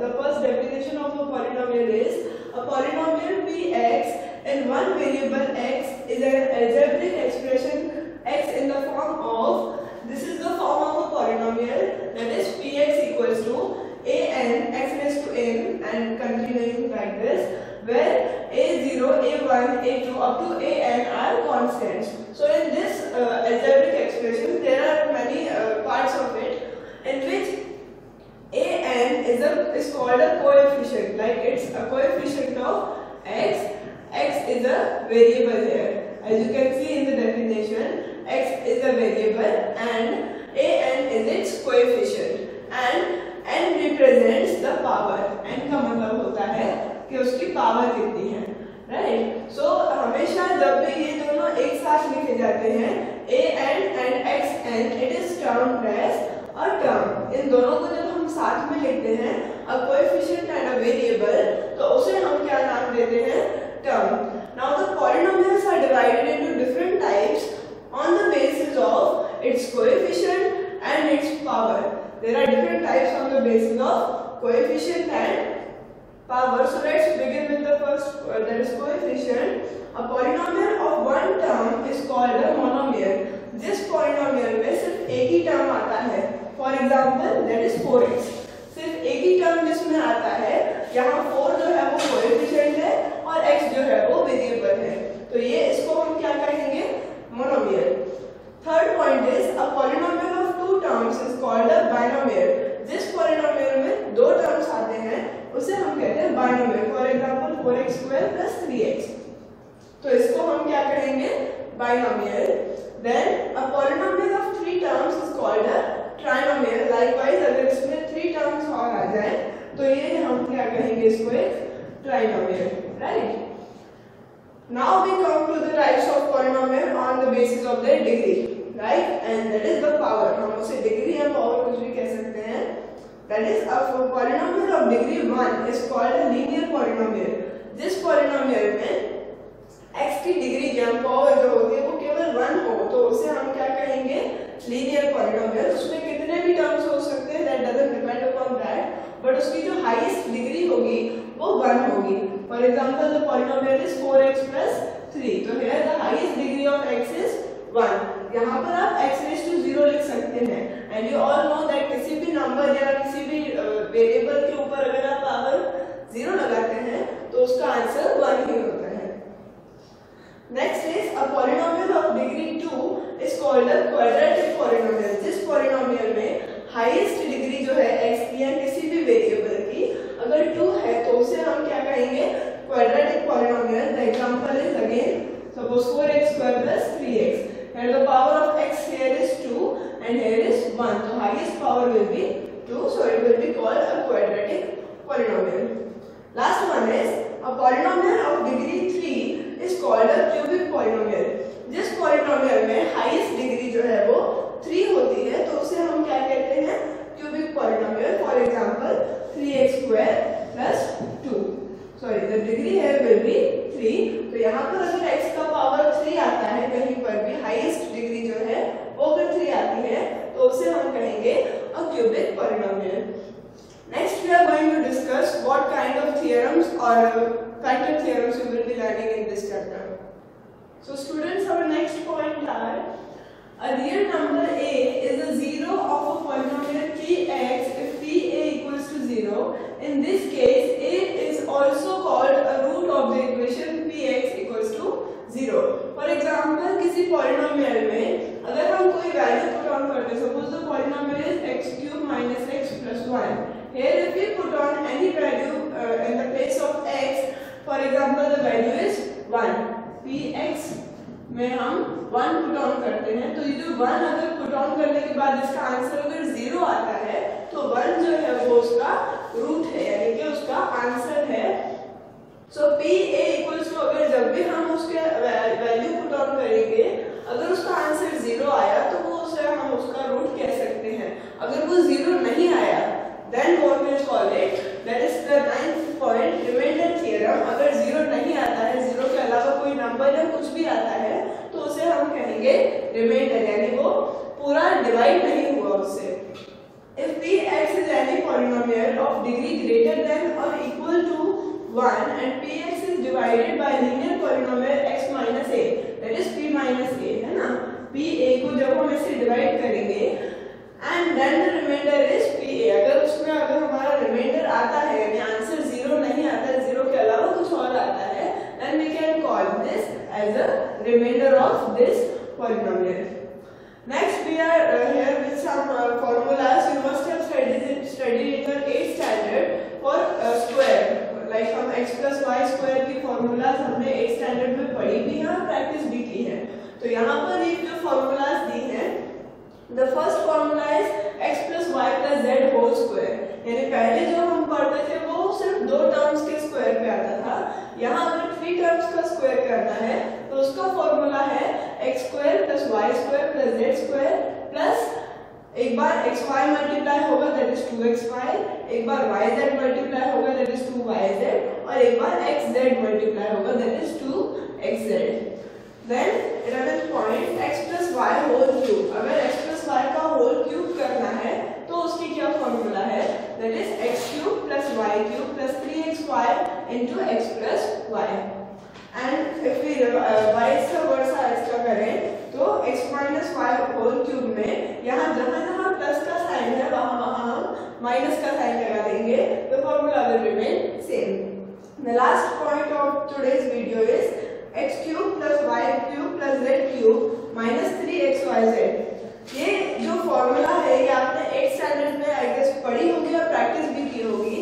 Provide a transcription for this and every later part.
The first definition of a polynomial is a polynomial px in one variable x is an algebraic expression x in the form of this is the form of a polynomial that is px equals to a n x raised to n and continuing like this where a0, a1, a2 up to an an is a is called a coefficient like it's a coefficient of x x is a variable here as you can see in the definition x is a variable and an is its coefficient and n represents the power n का मतलब होता है कि उसकी power कितनी है right so हमेशा जब भी ये दोनों एक साथ लिखे जाते हैं a n and x n is term as a term इन दोनों को जब हम साथ में लेते हैं a coefficient and a variable तो उसे हम क्या नाम देते हैं? Term now the polynomials are divided into different types on the basis of its coefficient and its power there are different types on the basis of coefficient and power so let's begin with the first that is coefficient a polynomial of one term is called a monomial जिस polynomial में सिर्फ़ एक ही term आता है। For example, that is 4x. सिर्फ़ एक ही टर्म जिसमें आता है यहाँ 4 जो है वो कोएफिशिएंट है और x जो है वो वेरिएबल है। तो ये इसको हम क्या कहेंगे? Monomial third point is a polynomial of two terms is called a binomial जिस पॉलिनोमियल में दो टर्म्स आते हैं उसे हम कहते हैं binomial for example 4x square plus 3x तो इसको हम क्या कहेंगे? Binomial then a polynomial of three terms is called a trinomial likewise अगर इसमें थ्री टर्म्स और आ जाए तो ये हम क्या कहेंगे इसको एक trinomial right now we come to the rights of polynomial on the basis of their degree right and that is the power हम उसे डिग्री या पावर कुछ भी कह सकते हैं। That is a polynomial of degree 1 is called a linear polynomial this polynomial में x की डिग्री या पावर जो होती है वो केवल 1 हो तो उसे हम क्या कहेंगे? लीनियर पॉलिनोमियल उसमें कितने भी टर्म्स हो सकते हैं that doesn't depend upon that but उसकी जो हाईएस्ट डिग्री होगी, वो 1 होगी. For example the polynomial is 4x 3 तो here the highest degree of x is 1 यहाँ पर आप x रेज टू 0 लिख सकते हैं and you all know that किसी भी नंबर या किसी भी वेरिएबल के ऊपर अगर आप पावर 0 लगाते हैं तो उसका आंसर 1 ही होता है next is a polynomial of degree 2 is called a quadratic polynomial जिस पॉलिनोमियल में हाईएस्ट डिग्री जो है x की या किसी भी वेरिएबल की अगर 2 है तो उसे हम क्या कहेंगे quadratic polynomial the example is again suppose 4x square plus 3x and the power of x here is 2 and here is 1 so highest power will be 2 so it will be called a quadratic polynomial last one is a polynomial of degree 3 is called a cubic polynomial जिस polynomial में highest degree जो है वो 3 होती है तो उसे हम क्या कहते हैं cubic polynomial for example 3x square plus 2 the degree है बी 3 तो यहाँ पर अगर x का पावर 3 आता है कहीं पर भी हाईएस्ट डिग्री जो है वो अगर 3 आती है तो उसे हम कहेंगे a cubic polynomial next we are going to discuss what kind of theorems और factor theorems we will be learning in this chapter So students, our next point are a real number a is a zero of a polynomial 1. Here if we put on any value uh, in the place of x, for example the value is one. P x में हम one put on करते हैं तो ये जो one अगर put on करने के बाद इसका answer अगर zero आता है तो one जो है वो उसका root है यानी कि उसका answer है so, P a equals to अगर जब भी हम उसके value put on करेंगे अगर उसका answer zero आया polynomial of degree greater than or equal to 1 and px is divided by linear polynomial x minus a that is p minus a है ना p a को जब हम ऐसे डिवाइड करेंगे and then the remainder is p a अगर उसमें अगर हमारा रिमाइंडर आता है यानी आंसर ज़ीरो नहीं आता है ज़ीरो के अलावा कुछ और आता है then we can call this as a remainder of this polynomial Next, we are uh, here with some uh, formulas. You must have studied, studied in your 8th standard for uh, square. Like हम x plus y square की formulas हमने 8th standard में पढ़ी भी हैं practice भी की है। तो यहाँ पर ये जो formulas दी हैं, the first formula is x plus y plus z whole square. यानी पहले जो हम पढ़ते थे, वो सिर्फ़ दो टर्म्स के स्क्वायर पे आता था। यहाँ अगर थ्री टर्म्स का स्क्वायर करना है तो उसका फॉर्मूला है x square plus y square plus z square plus एक बार एक्स वाई मल्टीप्लाई होगा that is two x y एक बार वाई जेड मल्टीप्लाई होगा that is two y z और एक बार एक्स जेड मल्टीप्लाई होगा that is two x z then eleventh point x plus y whole cube अगर x plus y का whole cube करना है तो उसकी क्या फॉर्मूला है? That is x cube plus y cube plus three x y into x plus y and if we wise का word extra करें तो x minus y whole cube में यहाँ जहाँ जहाँ प्लस का साइन है, वहाँ वहाँ हम माइनस का साइन लगा देंगे तो formula will remain same the last point of today's video is x cube plus y cube plus z cube minus three x y z ये जो फॉर्मूला है, ये आपने एट स्टैंडर्ड में आई गेस पढ़ी होगी और प्रैक्टिस भी की होगी।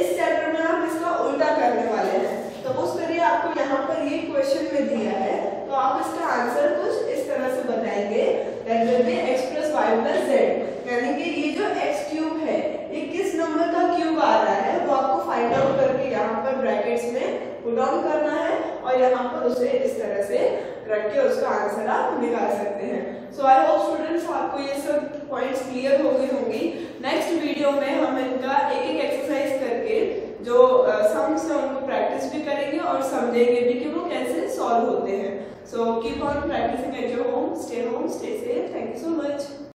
इस चैप्टर में हम इसका उल्टा करने वाले हैं। तो उस करिए आपको यहाँ पर ये क्वेश्चन में दिया है। तो आप इसका आंसर कुछ इस तरह से बताएँगे। X plus y plus z यानी कि ये जो x क्यूब है, ये किस नंबर का क्यूब आ रहा है, वो आपको फाइंड आउट करके यहाँ पर ब्रैकेट्स में पुट ऑन करना यहाँ पर उसे इस तरह से रख के उसका आंसर आप निकाल सकते हैं। सो आई होप स्टूडेंट्स आपको ये सब पॉइंट्स क्लियर हो गई होंगी। नेक्स्ट वीडियो में हम इनका एक एक एक्सरसाइज करके जो सम्स है उनको प्रैक्टिस भी करेंगे और समझेंगे भी कि वो कैसे सॉल्व होते हैं। So keep on practicing at your home stay home stay safe thank you so much